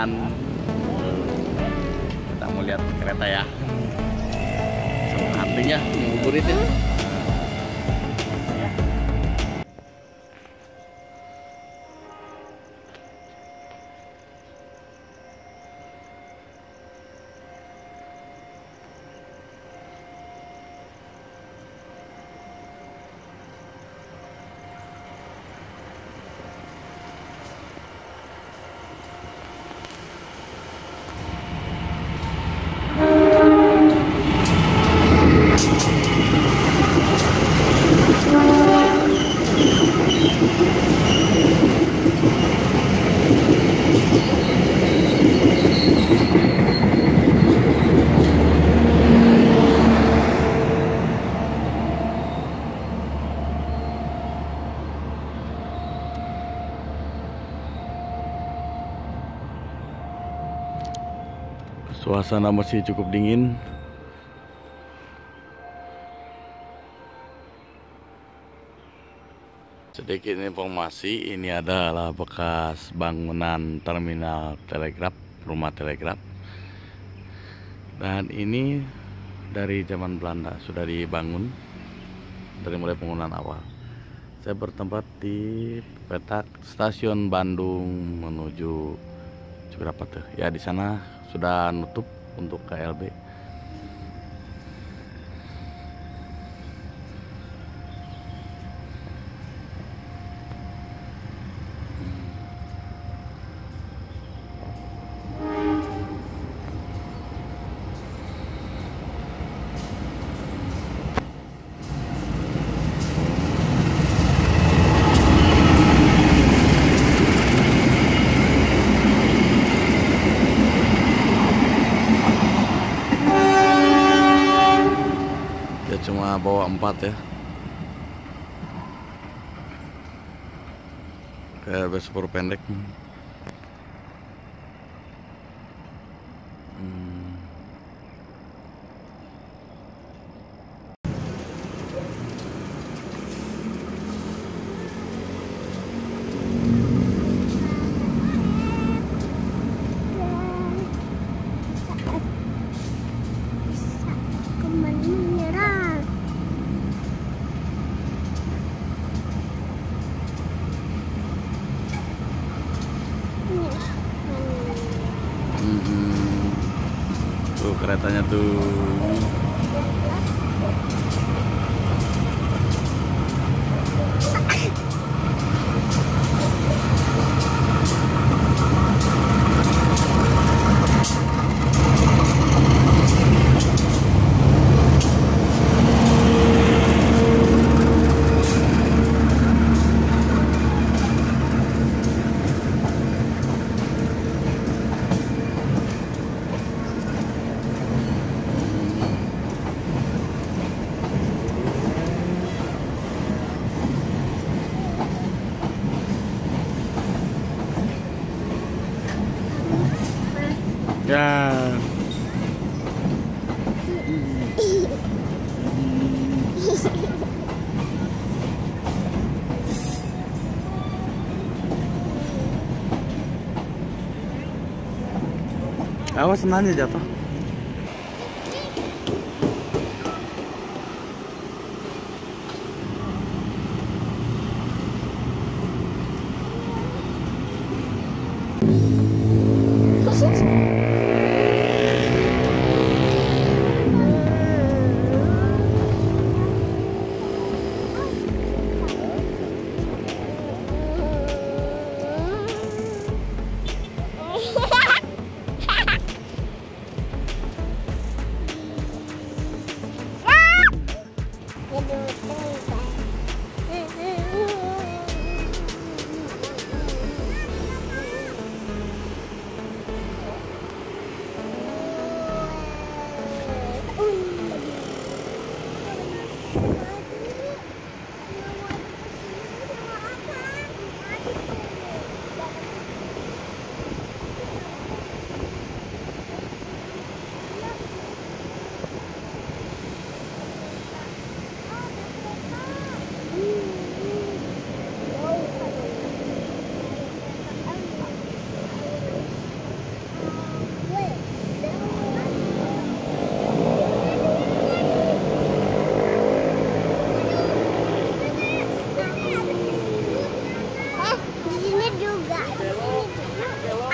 Anan kita mau lihat kereta ya. Sama hatinya ngabuburit ya Suasana masih cukup dingin. Sedikit informasi, ini adalah bekas bangunan terminal telegraf, rumah telegraf. Dan ini dari zaman Belanda sudah dibangun dari mulai pembangunan awal. Saya bertempat di petak stasiun Bandung menuju Cukurapa tuh. Ya di sana sudah nutup untuk KLB. 4 ya. Kayak super pendek. Tuh 야. I was not in Japan.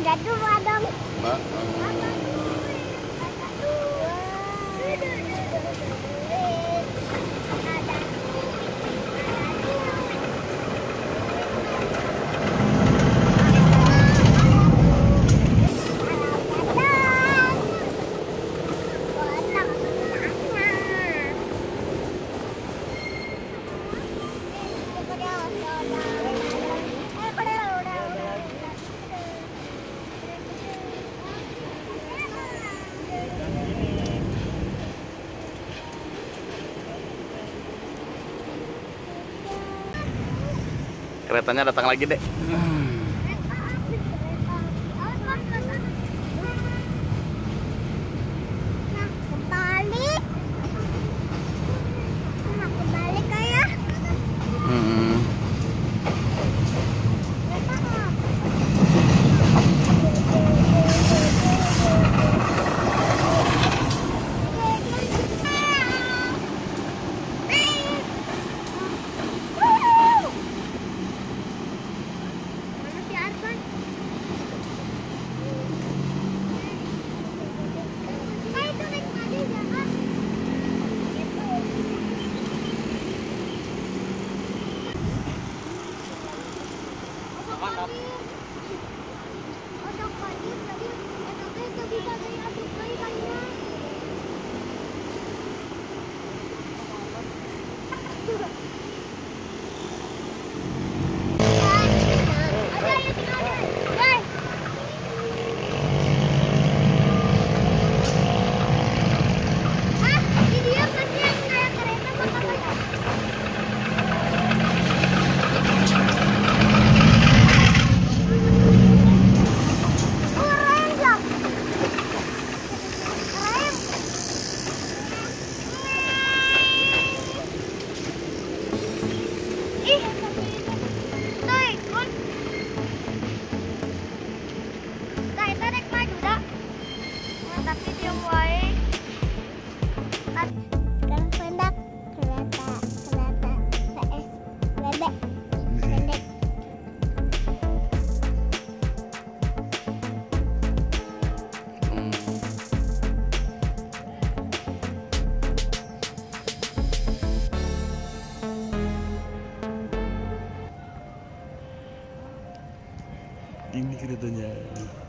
ada dua dong. Mbak. Eh, keretanya datang lagi deh. 这么多年。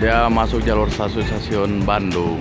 Dia masuk jalur stasiun Bandung.